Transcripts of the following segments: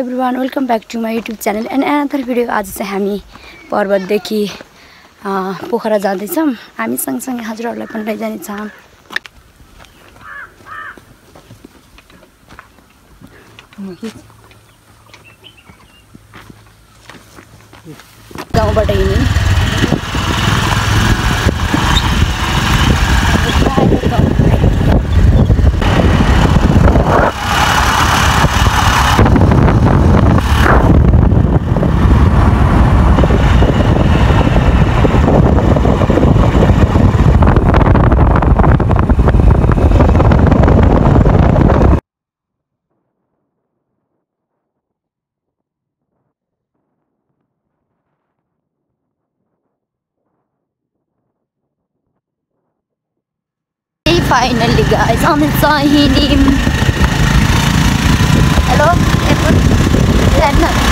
Everyone welcome back to my YouTube channel and another video आज चाहिँ हामी पर्वतदेखि पोखरा जाँदैछौँ। हामी सँगसँगै हजुरहरूलाई पनि लैजानेछ। गाउँबाट हिँड्यौँ। Finally guys, I'm inside him. Hello? Everyone?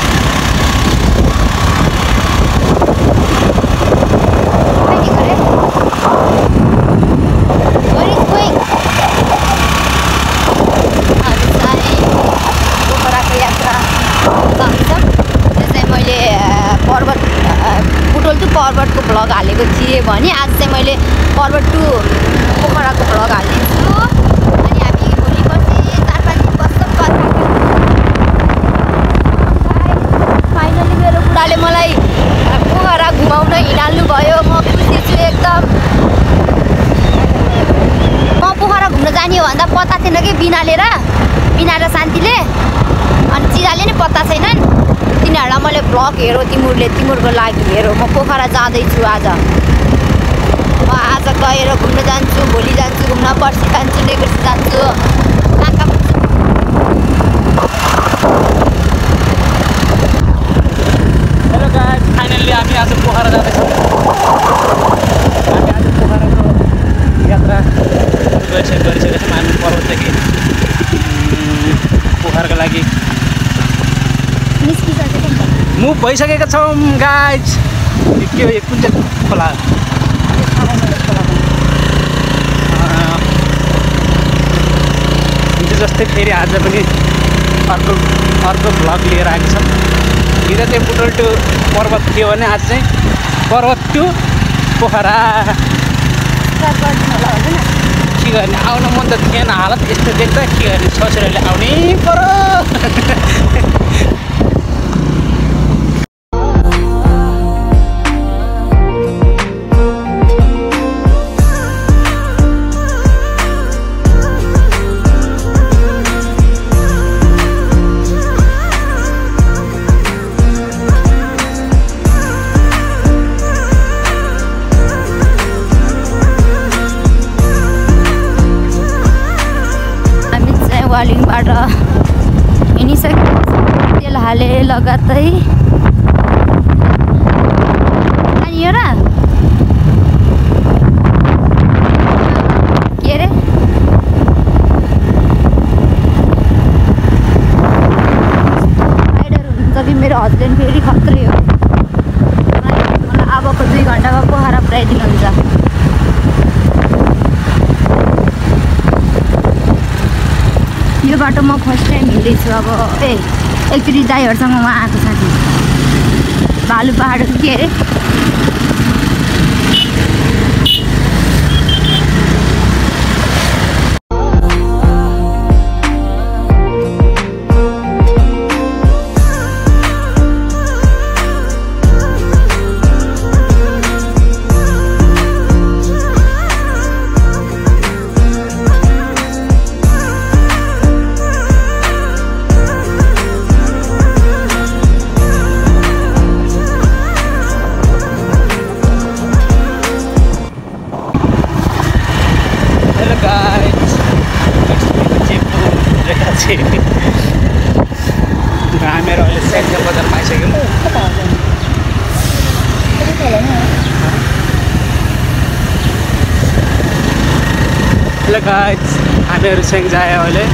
बिनाले र शान्तिले अनि चिराले नि पत्ता छैनन्। तिनीहरूलाई मैले भ्लग हेरो तिमीहरूले तिमीहरूको लागि हेरो। म पोखरा जाँदैछु आज। म आज गएर घुम्न जान्छु भोलि जान्छु घुम्न पर्सि जान्छु नेक्स्ट जान्छु। फाइनल्ली हामी आज पोखरा जाँदैछौँ हामी आज पोखराको यात्रा गरिसके गरिसकेका छौँ हामी पर्वतदेखि पोखराको लागि मुभ भइसकेका छौँ गाइज के कुन चाहिँ खोला हिजो जस्तै फेरि आज पनि अर्को अर्को भ्लग लिएर आएको छौँ हिजो चाहिँ बुटोल टु पर्वत थियो भने आज चाहिँ पर्वत टु पोखरा के गर्ने आउन मन त थिएन हालत यस्तो देख्दा के गर्ने ससुराले आउनै पऱ्यो वालिङबाट हिँडिसक्यौँ तेल हाले लगातै अनि र फेरि बाटो म फर्स्ट टाइम हिँड्दैछु अब ए एकचोटि ड्राइभरसँग म आएको साथी। भालु पहाड के अरे? हामीहरू अहिले सेन्टर बजारमा आइसक्यौँ हेलो गाइज हामीहरू सेङ्जा आयो अहिले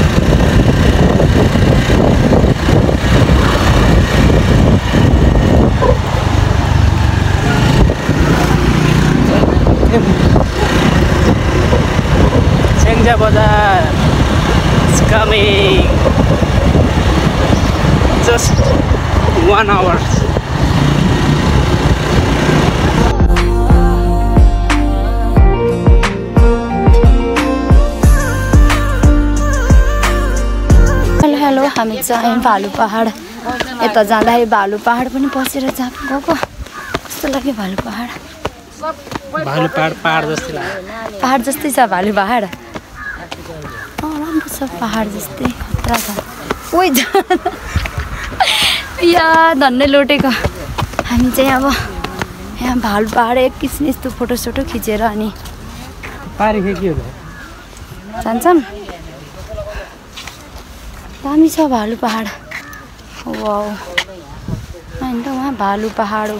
सेङ्जा बजार coming. Just one hours hello hello हामी चाहिँ भालु पहाड। यता जाँदाखेरि भालु पहाड पनि बसेर जा गएको। कस्तो लाग्यो भालु पहाड? भालु पाहाड पाहाड जस्तै लाग्यो। पहाड जस्तै छ भालु पहाड? अँ राम्रो छ पहाड जस्तै। खतरा छ। या धन्नै लोटेको। हामी चाहिँ अब यहाँ भालु पहाड एक किसिम यस्तो फोटोसोटो खिचेर अनि जान्छौँ दामी छ भालु पहाड। वाउ। होइन त उहाँ भालु पहाड हो।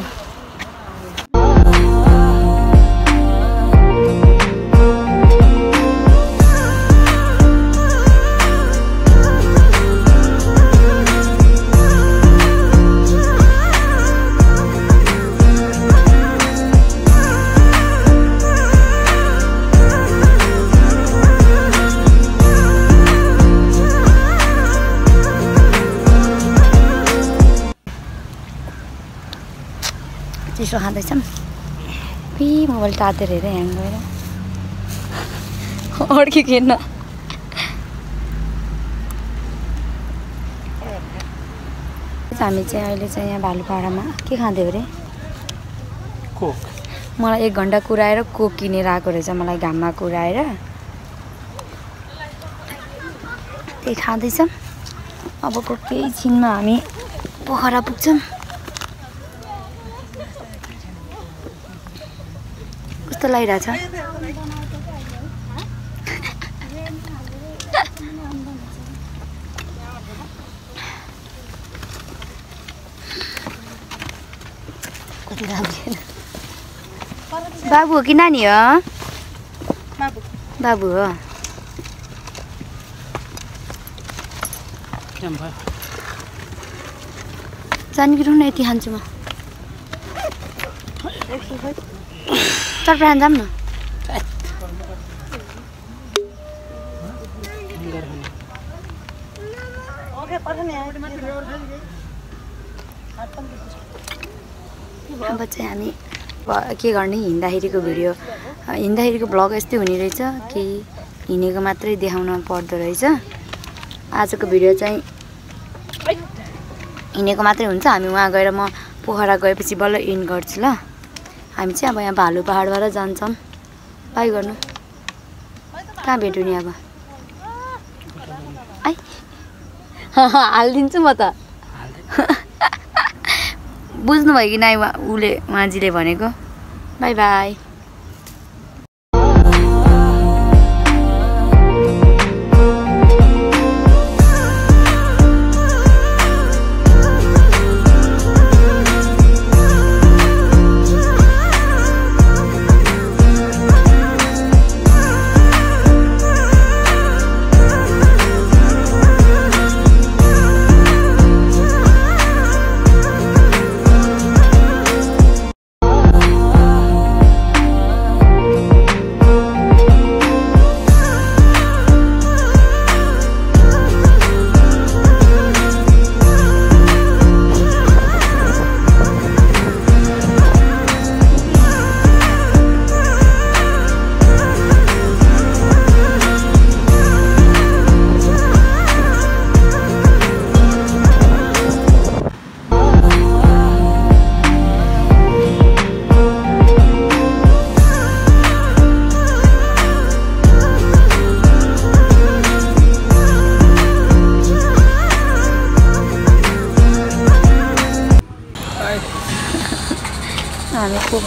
चिसो खाँदैछौँ पि मोबाइल तातेर हेरेँ ह्याङ गएर अड्के किन हामी चाहिँ अहिले चाहिँ यहाँ भालुपाडामा। के खाँदै अरे कोक। मलाई एक घन्टा कुराएर कोक किनेर आएको रहेछ मलाई घाममा कुराएर। त्यही खाँदैछौँ। अबको केही छिनमा हामी पोखरा पुग्छौँ। कस्तो राम्रो बाबु हो कि नानी हो? बाबु हो। केम भयो जानु न यति खान्छु म। चटपटान जाऊँ न अब चाहिँ हामी के गर्ने हिँड्दाखेरिको भिडियो। हिँड्दाखेरिको ब्लग यस्तै हुने रहेछ केही हिँडेको मात्रै देखाउन पर्दो रहेछ। आजको भिडियो चाहिँ हिँडेको मात्रै हुन्छ। हामी उहाँ गएर म पोखरा गएपछि बल्ल इन गर्छु ल। हामी चाहिँ अब यहाँ भालु पाहाडबाट जान्छौँ। बाई गर्नु। कहाँ भेट्यो नि अब? है हालिदिन्छु म त। बुझ्नुभयो कि नाइ उसले उहाँजीले भनेको? By by.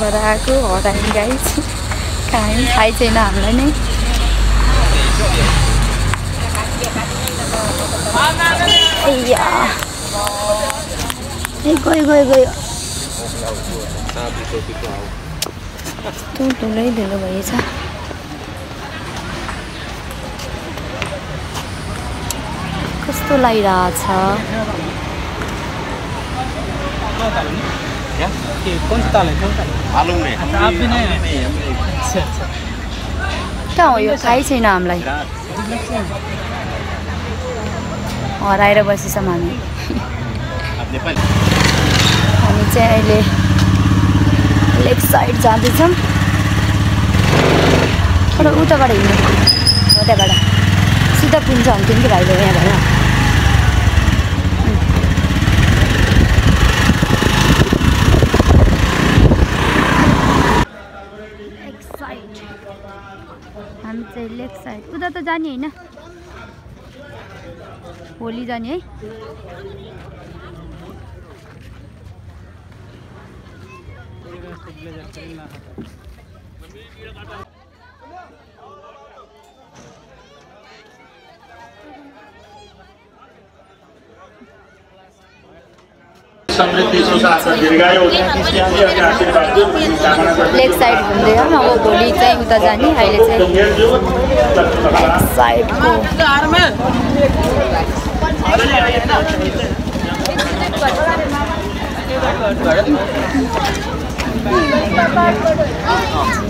पोखरा आएको हरायो गाइस कहीँ थाहै छैन हामीलाई नै कस्तो धुलै धुलो भएछ कस्तो लागिरहेछ क्या? कौन सा ताल है कौन सा? मालूम नहीं। अच्छा आप भी नहीं अच्छा अच्छा। कहाँ हो यो थाहै छैन हामीलाई हराएर बसेछौँ हामी नेपाली? हामी चाहिँ अहिले लेफ्ट साइड जाँदैछौँ तर उताबाट हिँड्नु हो त्यहाँबाट सिधा पुग्छ हुन्थ्यो कि भाइले यहाँबाट लेफ्ट साइड हामी चाहिँ लेफ्ट साइड उता त जाने होइन। भोलि जाने है। समृद्धि लेफ्ट साइड घुम्दै हो अब भोलि चाहिँ उता जाने अहिले चाहिँ साइडको।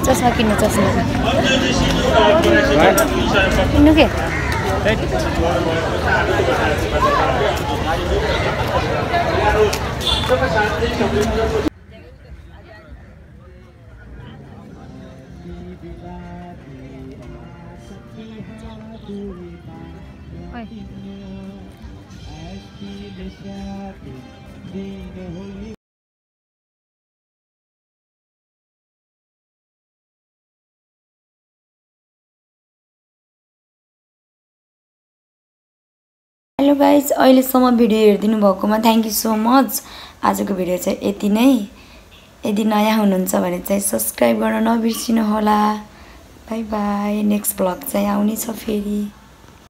चस्मा किन्नु चस्मा। के? Hey. Oi. हेलो गाइज अहिलेसम्म भिडियो हेरिदिनु भएकोमा थ्याङ्क यू सो मच आजको भिडियो चाहिँ यति नै। यदि नयाँ हुनुहुन्छ भने चाहिँ सब्सक्राइब गर्न नबिर्सिनु होला बाई बाई नेक्स्ट ब्लग चाहिँ आउनेछ फेरि।